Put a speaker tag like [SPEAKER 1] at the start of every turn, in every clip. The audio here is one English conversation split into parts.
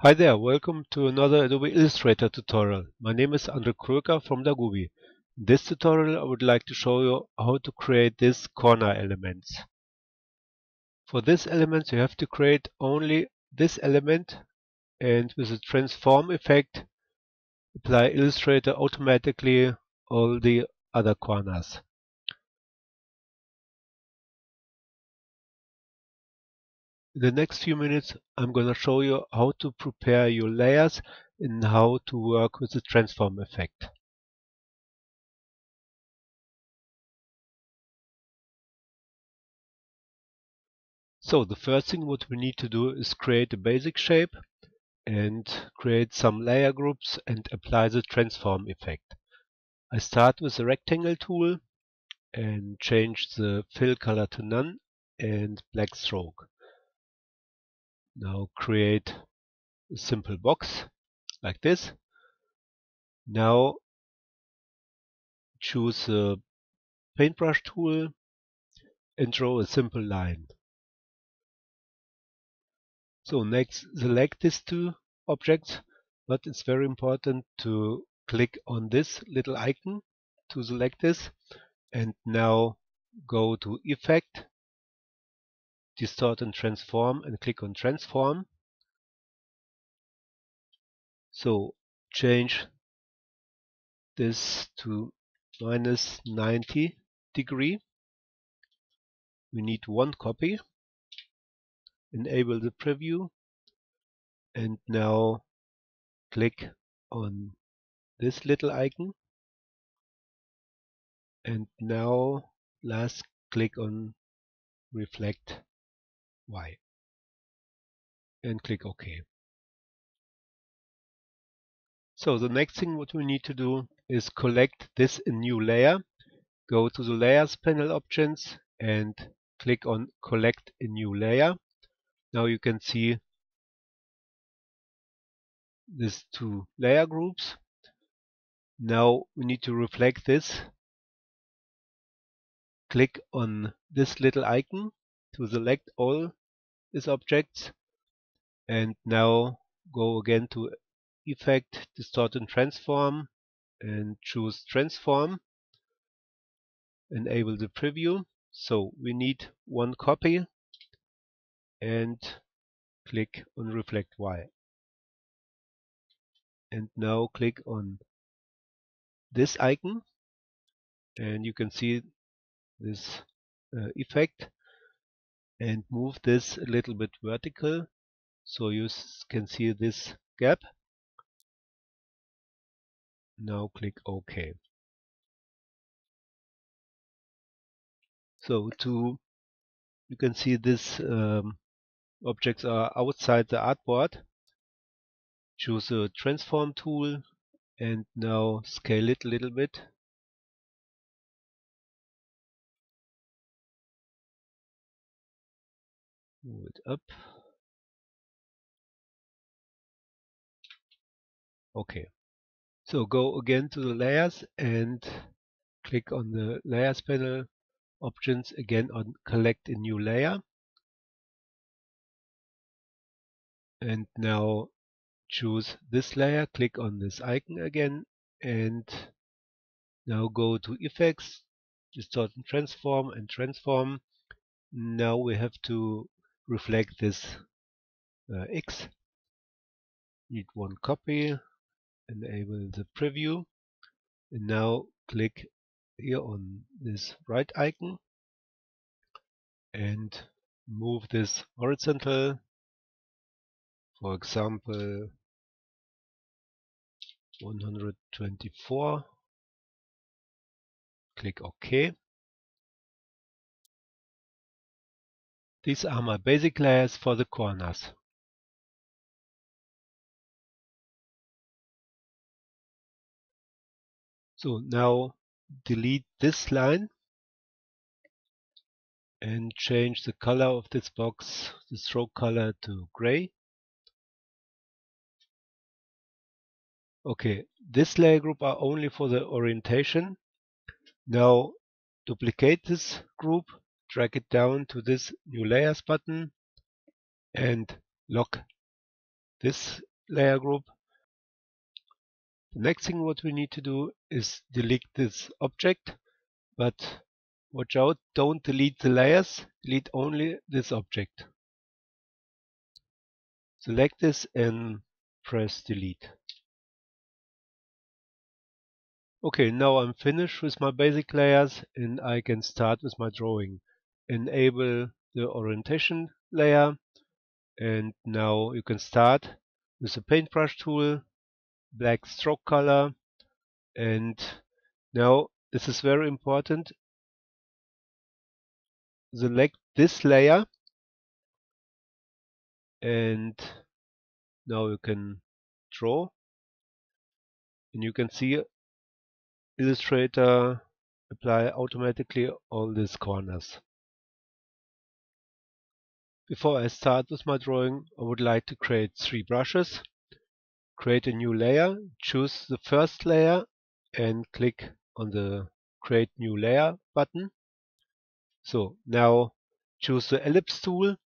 [SPEAKER 1] Hi there, welcome to another Adobe Illustrator tutorial. My name is Andre Kröker from Dagubi. In this tutorial I would like to show you how to create these corner elements. For this element you have to create only this element and with the transform effect apply Illustrator automatically all the other corners. The next few minutes I'm going to show you how to prepare your layers and how to work with the transform effect. So the first thing what we need to do is create a basic shape and create some layer groups and apply the transform effect. I start with the rectangle tool and change the fill color to none and black stroke. Now create a simple box like this. Now choose the paintbrush tool and draw a simple line. So next select these two objects, but it's very important to click on this little icon to select this and now go to effect distort and transform and click on transform. So change this to minus 90 degree. We need one copy. Enable the preview and now click on this little icon and now last click on reflect Y and click OK. So the next thing what we need to do is collect this in new layer. Go to the layers panel options and click on collect a new layer. Now you can see these two layer groups. Now we need to reflect this. Click on this little icon to select all these objects and now go again to effect distort and transform and choose transform enable the preview. So we need one copy and click on reflect Y. And now click on this icon and you can see this uh, effect and move this a little bit vertical so you can see this gap. Now click OK. So to you can see this um, objects are outside the artboard. Choose the transform tool and now scale it a little bit move it up. Okay. So go again to the layers and click on the layers panel options again on collect a new layer. And now choose this layer click on this icon again and now go to effects distort and transform and transform. Now we have to reflect this uh, X. Need one copy, enable the preview, and now click here on this right icon. And move this horizontal, for example 124, click OK. These are my basic layers for the corners. So now delete this line and change the color of this box, the stroke color to gray. Okay, this layer group are only for the orientation. Now duplicate this group drag it down to this new layers button and lock this layer group. The next thing what we need to do is delete this object, but watch out, don't delete the layers, delete only this object. Select this and press delete. Okay, now I'm finished with my basic layers and I can start with my drawing. Enable the orientation layer and now you can start with the paintbrush tool, black stroke color and now this is very important. Select this layer and now you can draw and you can see Illustrator apply automatically all these corners. Before I start with my drawing, I would like to create three brushes. Create a new layer, choose the first layer and click on the create new layer button. So now choose the ellipse tool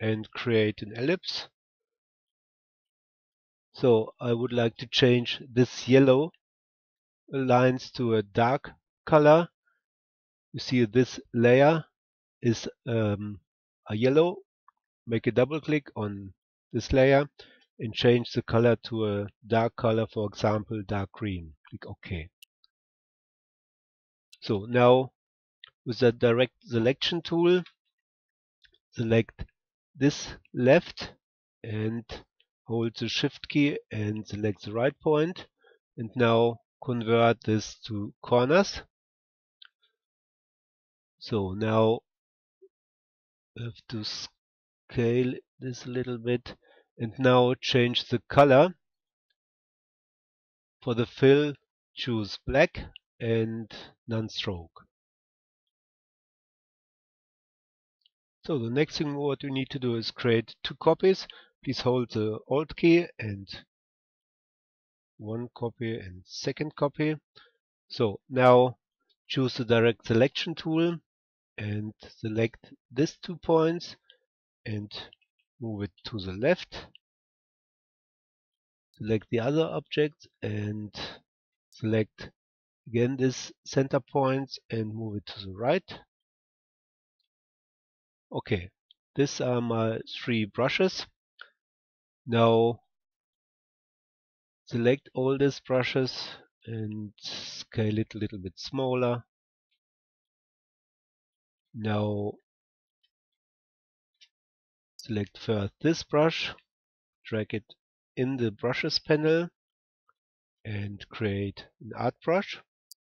[SPEAKER 1] and create an ellipse. So I would like to change this yellow lines to a dark color. You see this layer is um, a yellow. Make a double click on this layer and change the color to a dark color, for example, dark green. Click OK. So now with the direct selection tool, select this left and hold the shift key and select the right point and now convert this to corners. So now have to scale this a little bit and now change the color. For the fill choose black and non-stroke. So the next thing what we need to do is create two copies. Please hold the Alt key and one copy and second copy. So now choose the direct selection tool and select these two points and move it to the left. Select the other object and select again this center points point and move it to the right. Okay, these are my three brushes. Now select all these brushes and scale it a little bit smaller. Now select first this brush, drag it in the brushes panel and create an art brush.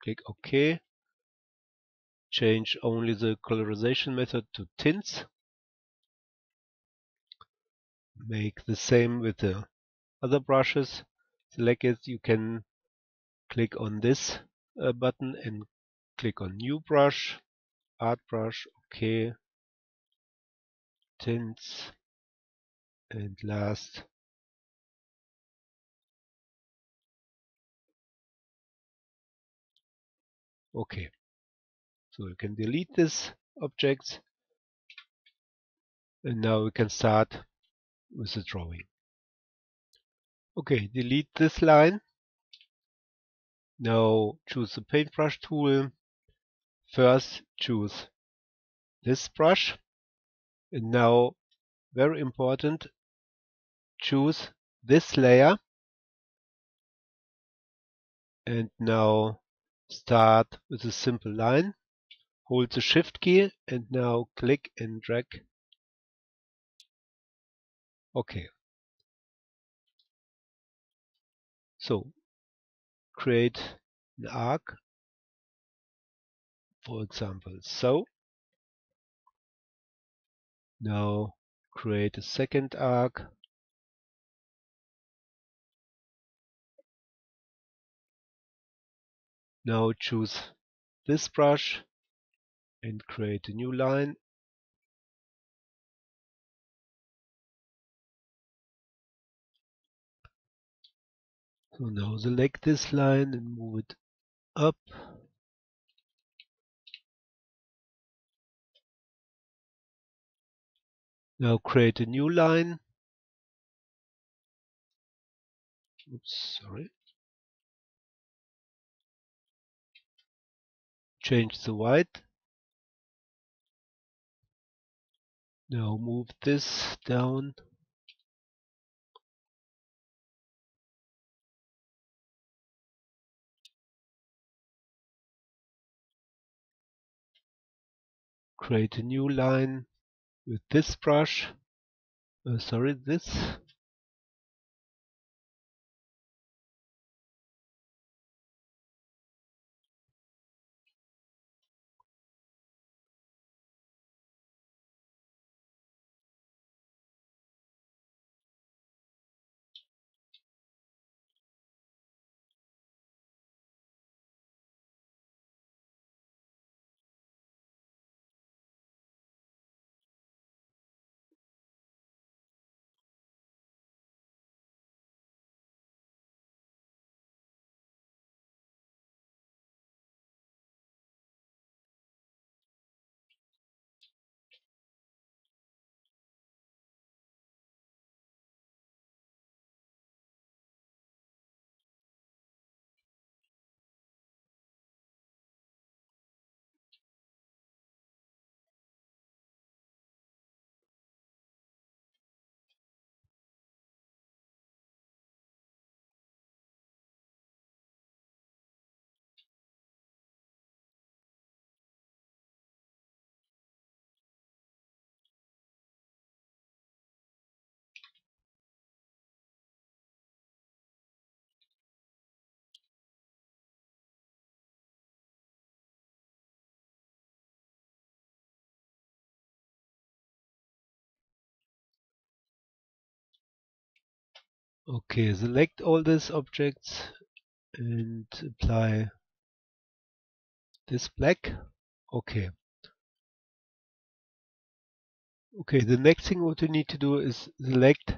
[SPEAKER 1] Click OK. Change only the colorization method to tints. Make the same with the other brushes select it, you can click on this uh, button and click on new brush, art brush, okay, tints, and last okay. So you can delete this objects and now we can start with the drawing. Okay, delete this line. Now choose the paintbrush tool. First choose this brush. And now, very important, choose this layer. And now start with a simple line. Hold the shift key and now click and drag. Okay, So create an arc, for example, so. Now create a second arc. Now choose this brush and create a new line So now select this line and move it up. Now create a new line. oops sorry. Change the white. Now move this down. Create a new line with this brush uh, sorry this Okay, select all these objects and apply this black. Okay. Okay, the next thing what you need to do is select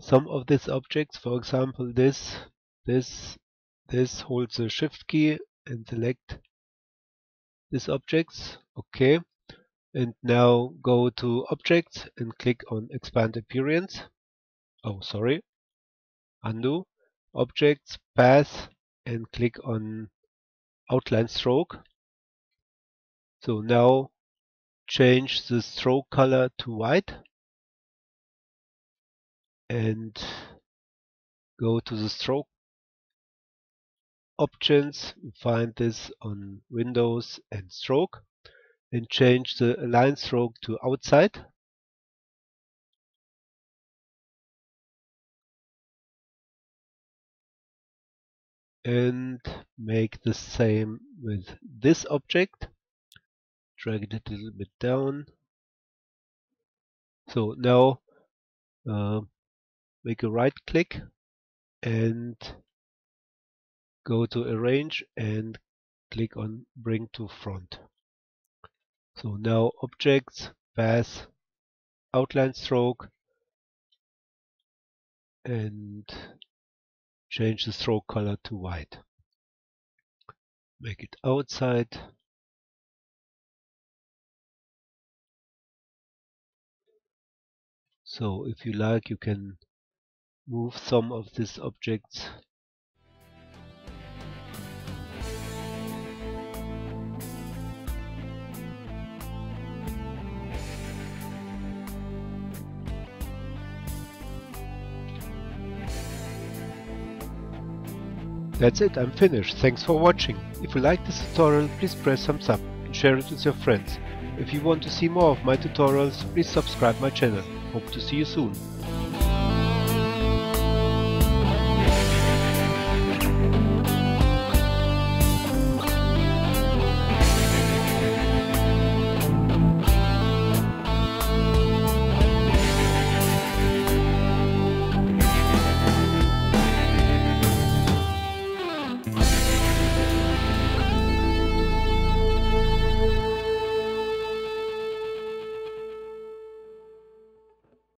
[SPEAKER 1] some of these objects. For example, this, this, this holds the shift key and select these objects. Okay. And now go to objects and click on expand appearance. Oh, sorry undo objects path and click on outline stroke. So now change the stroke color to white and go to the stroke options find this on Windows and stroke and change the align stroke to outside and make the same with this object. Drag it a little bit down. So now uh, make a right click and go to arrange and click on bring to front. So now objects path outline stroke and change the stroke color to white. Make it outside. So if you like, you can move some of these objects That's it, I'm finished. Thanks for watching. If you like this tutorial, please press thumbs up and share it with your friends. If you want to see more of my tutorials, please subscribe my channel. Hope to see you soon.